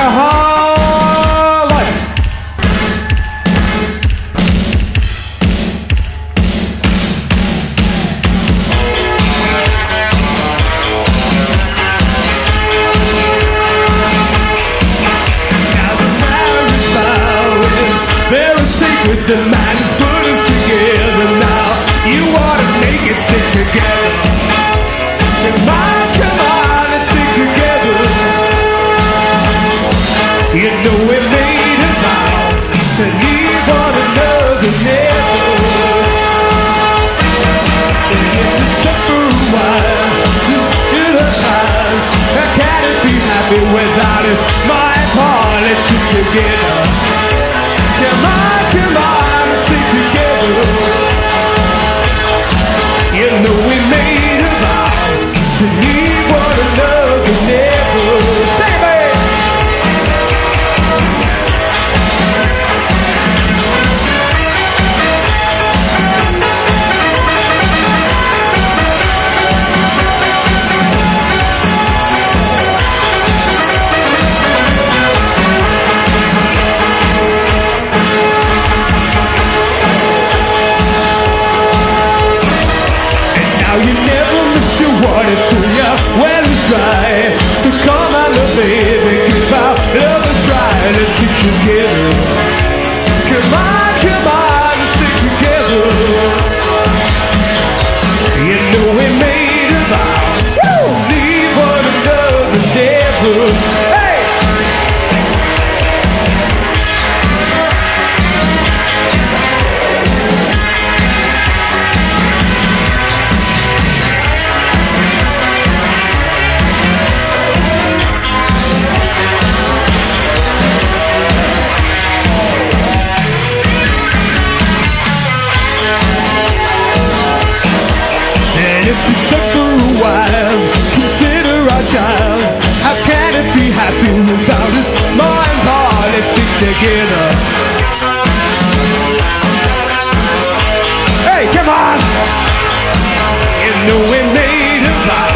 their heart. without it. My apologies to give. to for a while. Consider our child. How can it be happy without us? Let's stick together. Hey, come on! In the made of light.